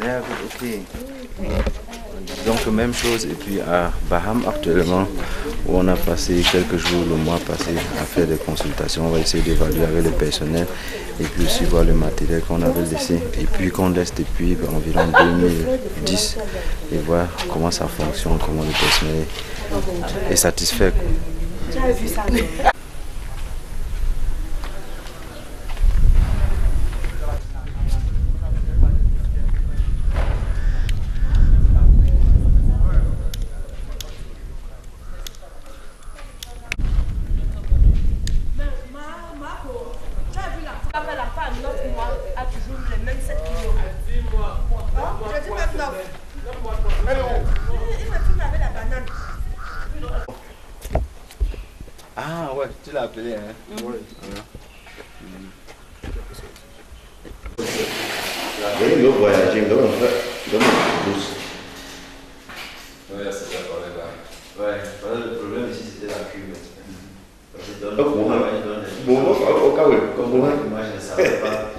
Yeah, good, ok. Donc même chose et puis à Baham actuellement où on a passé quelques jours le mois passé à faire des consultations, on va essayer d'évaluer avec le personnel et puis aussi voir le matériel qu'on avait laissé et puis qu'on laisse depuis environ 2010 et voir comment ça fonctionne, comment le personnel est satisfait. Ah ouais, tu l'as appelé hein Oui. Oui, le voyaging, donc en fait, donc douce. Oui, c'est ça, par là. Ouais, voilà, le problème ici c'était la cuve. Parce que dans bon, le hein. au cas où, moi, hein. je ne savais pas.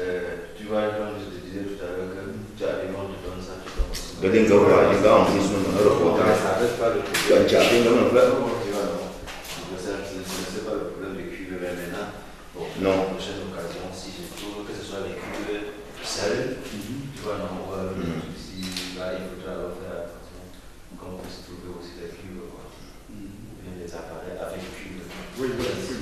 Euh, tu vois, comme je te disais tout à l'heure, que tu on te donne ça, tu donnes ça. Da dinga wa dinga en On reportage. pas le Tu as déjà fait en fait. Tu vois, non. Je sais, je ne sais pas le problème des cuves, mais maintenant, bon, Non. la prochaine occasion, si je trouve que ce soit les cuves seules, tu vois, non, euh, Mhm. si là, il faudra leur faire attention, qu'on puisse trouver aussi des cuves, quoi. Ou bien des appareils avec cuves. Oui,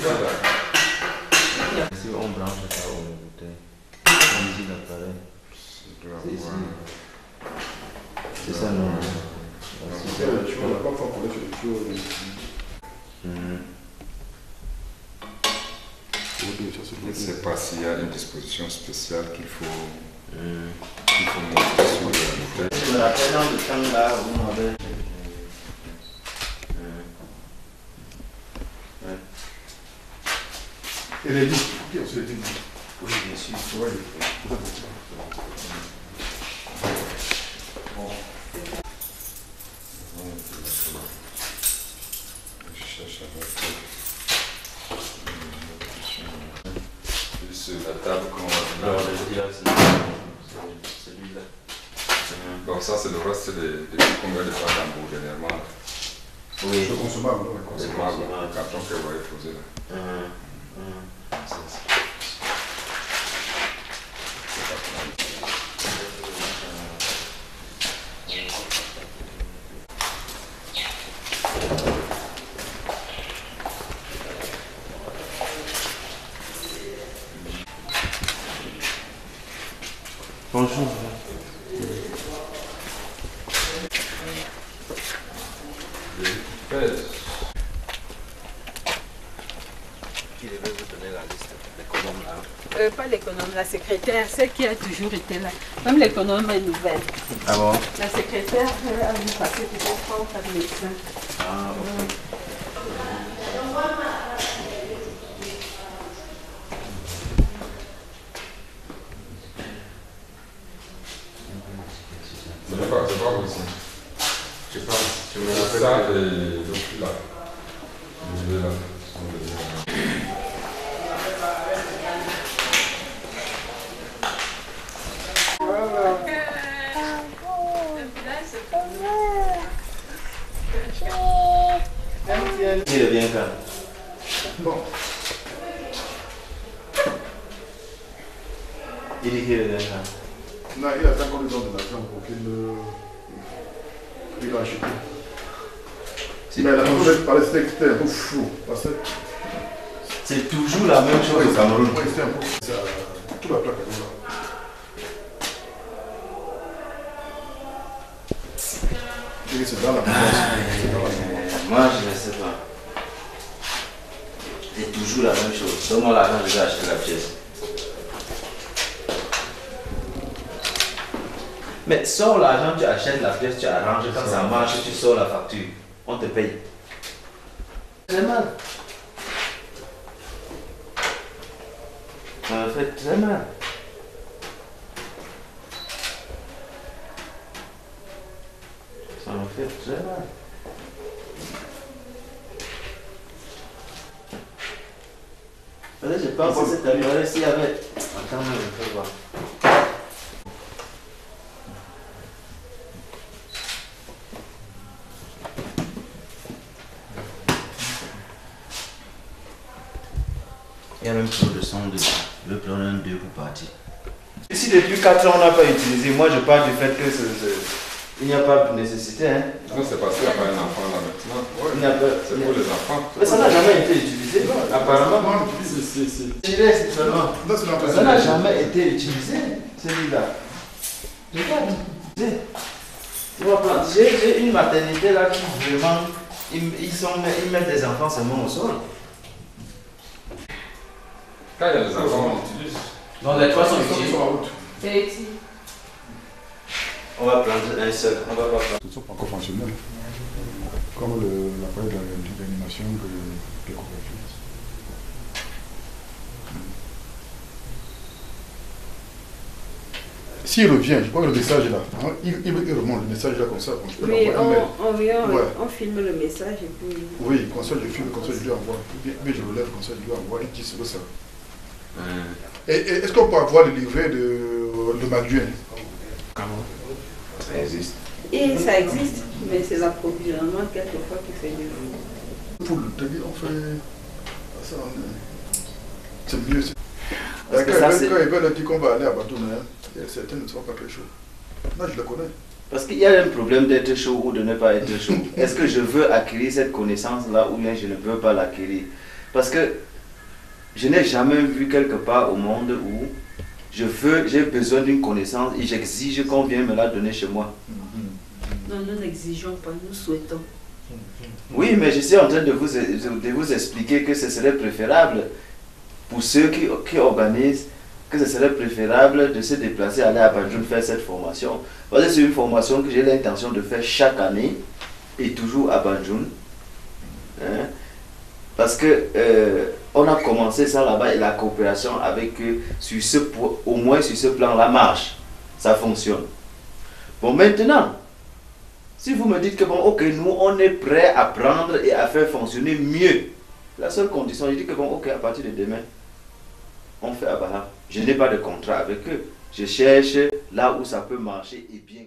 Si on branche ça au bouteille, on dit l'appareil. C'est ça, non C'est le tuyau, on n'a pas encore collé sur le ça Je ne sais pas s'il y a une disposition spéciale qu'il faut, qu'il faut montrer sur la bouteille. Je me rappelle dans le temps là où on avait. Mhm. Et les livres, qui ont les livres Oui, bien sûr. Oui. Je cherche à voir. Puis sur la table qu'on Alors, va je dirais que c'est celui-là. Donc ça, c'est le reste des, des trucs qu'on faire dans dernièrement. Oui. C'est consommable, non C'est C'est marbre, consommable. le carton que vous avez posé là. Mhm. Mhm. C'est ça. C'est pas mal. Bonjour. Faites. Qui devait vous donner la liste des colonnes là Euh, pas l'économe, la secrétaire, celle qui a toujours été là. Même l'économe est nouvelle. Ah bon? La secrétaire euh, a vu passer peut-être quatre médecins. Ah, ok. Ce n'est pas, c'est pas possible. Je pense, je me rappelle ça et l'autre là. Je vais là. On va dire. Il revient quand Bon, Il qu'il revient quand non, il attend qu'on lui donne de l'argent pour qu'il euh, il va acheter. C'est Mais la un peu flou. Que C'est toujours la même chose. Oui, c'était un peu. Ça, tout la plaque est là. Et c'est dans la Euh, Moi, je ne sais pas. C'est toujours la même chose. Donne-moi l'argent, je vais acheter la pièce. Mais sors l'argent, tu achètes la pièce, tu arranges, quand ça marche, tu sors la facture. On te paye. Très mal. Ça me fait très mal. Ça me fait très mal. Peut-être je pense que cette année, s'il y avait... Attends, je vais voir. 2, je vais prendre un 2 pour partir. Ici, depuis 4 ans, on n'a pas utilisé. Moi, je parle du fait que il n'y a pas de nécessité. Hein. Non, c'est parce qu'il n'y a pas un enfant là maintenant. C'est pour les enfants. Mais ça n'a jamais été utilisé. Non, apparemment, on l'utilise ici. seulement. Ça n'a jamais été utilisé, celui-là. Regarde. Tu vois prendre. J'ai une maternité là qui vraiment. Ils, ils mettent des enfants seulement au sol. Quand il y a des enfants, on utilise. C'est ici. Va prendre un seul. On va pas prendre. Ce sont pas encore fonctionnels. Comme le- l'appareil de d'animation que. S'il revient, je crois que le message est là. hein, Il, il, il remonte le message là comme ça. bon, je peux Oui, l'envoyer un mail. on, on, vient, on- Ouais. on filme le message et puis. Oui, comme ça je filme, comme ça je lui envoie. Mais mais je le lève comme ça, je lui envoie. Il dit c'est ça. Et, et est-ce qu'on peut avoir le livret de, de Maduin Ça existe. Et ça existe, mais c'est l'approvisionnement quelquefois qui fait. Pour le tenir, on fait. Ça, C'est mieux. Parce quand, que ça, quand ils veulent dire qu'on va aller à Batouna, hein, il y a certains ne sont pas très chauds. Moi, je le connais. Parce qu'il y a un problème d'être chaud ou de ne pas être chaud. Est-ce que je veux acquérir cette connaissance-là ou bien je ne veux pas l'acquérir? Parce que je n'ai jamais vu quelque part au monde où je veux, j'ai besoin d'une connaissance et j'exige qu'on vienne me la donner chez moi. Non, nous n'exigeons pas, nous souhaitons. Oui, mais je suis en train de vous, de vous expliquer que ce serait préférable pour ceux qui, qui organisent, que ce serait préférable de se déplacer, aller à Banjul faire cette formation. Parce que c'est une formation que j'ai l'intention de faire chaque année et toujours à Banjul. Hein. Parce que euh, on a commencé ça là-bas et la coopération avec eux, sur ce, au moins sur ce plan-là, marche. Ça fonctionne. Bon, maintenant, si vous me dites que bon, ok, nous on est prêt à prendre et à faire fonctionner mieux, la seule condition, je dis que bon, ok, à partir de demain, on fait Abaha. Je n'ai pas de contrat avec eux. Je cherche là où ça peut marcher et bien.